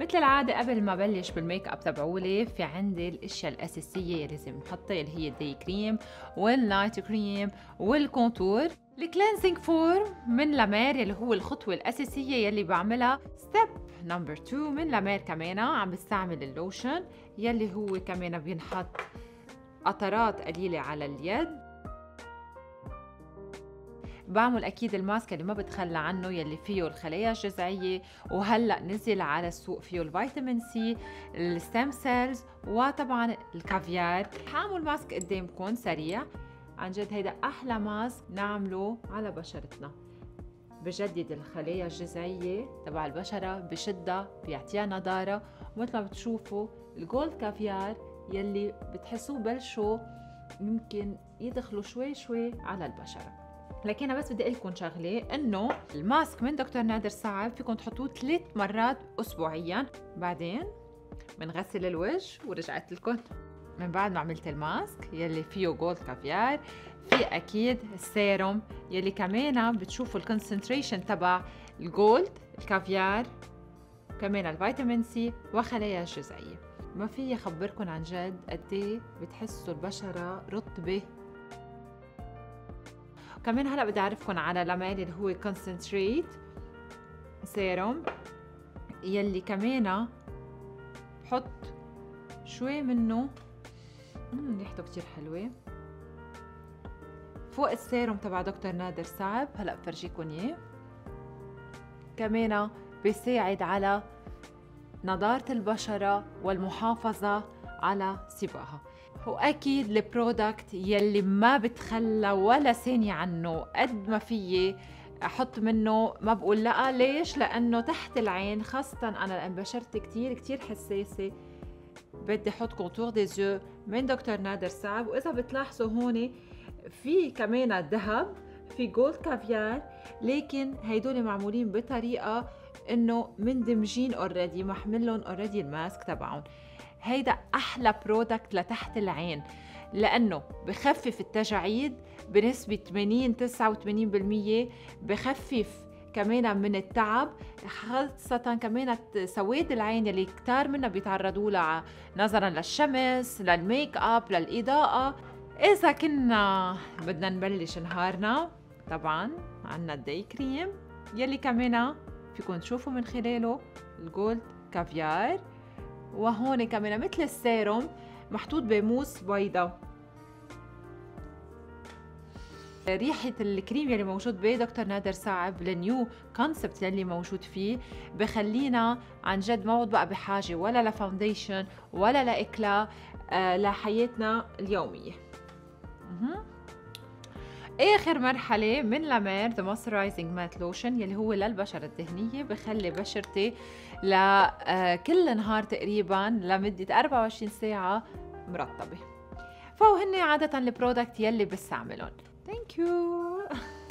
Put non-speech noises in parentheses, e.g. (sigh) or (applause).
مثل العادة قبل ما بلش بالميك اب تبعولي في عندي الأشياء الأساسية اللي لازم نحطها اللي هي ال day cream وال night cream وال contour. ال cleansing foam من La Mer اللي هو الخطوة الأساسية يلي بعملها. step number 2 من La Mer كمان عم بستعمل اللوشن يلي هو كمان بينحط قطرات قليلة على اليد. بعمل أكيد ال mask اللي ما بتخلى عنه يلي فيه الخلايا الجذعية. وهلأ نزل على السوق فيه ال vitamin C ال stem cells وطبعا الكافيار. حاعمل mask قدامكم سريع. عن جد هيدا أحلى mask نعمله على بشرتنا. بجدد الخلايا الجذعية تبع البشرة بشدها بيعطيها نضارة. ومثل ما بتشوفوا ال gold caviar يلي بتحسوه بلشوا يمكن يدخلوا شوي شوي على البشرة. لكن أنا بس بدي أقول لكم شغلة إنه ال mask من دكتور نادر صعب فيكم تحطوه ثلاث مرات اسبوعيا. بعدين بنغسل الوجه ورجعت لكم من بعد ما عملت ال mask يلي فيه gold caviar في أكيد السيروم يلي كمان بتشوفوا ال concentration تبع ال gold ال caviar كمان ال vitamin C وخلايا الجذعيه ما في اخبركم عن جد قد إيه بتحسوا البشرة رطبة. كمان هلا بدي اعرفكم على La Mer اللي هو concentrate serum يلي كمان بحط شوي منه ريحته كتير حلوة. فوق السيروم تبع دكتور نادر صعب هلا بفرجيكم إياه. كمان بيساعد على نضارة البشرة والمحافظة على صباها وأكيد ال product يلي ما بتخلى ولا ثانية عنه قد ما فيي أحط منه ما بقول لأ. ليش؟ لأنه تحت العين خاصة أنا لأن بشرتي كتير كتير حساسة. بدي أحط contour des yeux من دكتور نادر صعب وإذا بتلاحظوا هون في كمان ذهب في gold caviar لكن هيدول معمولين بطريقة إنه مندمجين already محملهم already ال mask تبعهم. هيدا أحلى product لتحت العين. لأنه بخفف التجاعيد بنسبة 80 89% بخفف كمان من التعب خاصة كمان سواد العين اللي كتار منا بيتعرضوا لها نظرا للشمس للميك أب للإضاءة. إذا كنا بدنا نبلش نهارنا طبعا عنا ال day cream يلي كمان فيكم تشوفوا من خلاله ال gold caviar وهون كمان مثل السيروم محطوط بموس بيضة ريحة الكريم يلي موجود بدكتور نادر صعب ال new concept يلي موجود فيه بخلينا عن جد ما بقى بحاجة ولا ل foundation ولا ل éclat آه لحياتنا اليومية. آخر مرحلة من La Mer the moisturizing matte lotion يلي هو للبشرة الدهنيه بخلي بشرتي لكل آه، نهار تقريبا لمدة 24 ساعة مرطبة. فهو هن عادة ال product يلي بستعملهم. thank you (laughs)